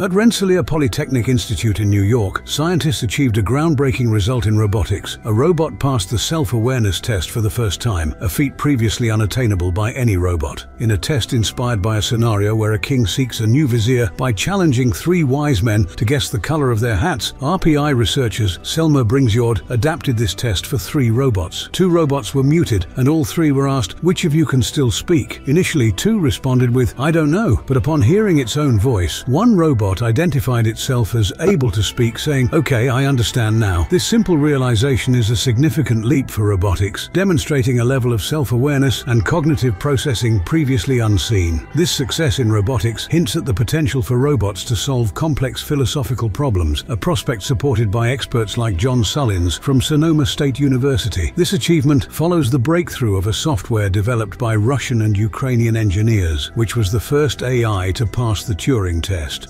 At Rensselaer Polytechnic Institute in New York, scientists achieved a groundbreaking result in robotics. A robot passed the self-awareness test for the first time, a feat previously unattainable by any robot. In a test inspired by a scenario where a king seeks a new vizier by challenging three wise men to guess the color of their hats, RPI researchers Selmer Bringsjord adapted this test for three robots. Two robots were muted and all three were asked, which of you can still speak? Initially, two responded with, I don't know, but upon hearing its own voice, one robot robot identified itself as able to speak, saying, Okay, I understand now. This simple realization is a significant leap for robotics, demonstrating a level of self-awareness and cognitive processing previously unseen. This success in robotics hints at the potential for robots to solve complex philosophical problems, a prospect supported by experts like John Sullins from Sonoma State University. This achievement follows the breakthrough of a software developed by Russian and Ukrainian engineers, which was the first AI to pass the Turing test.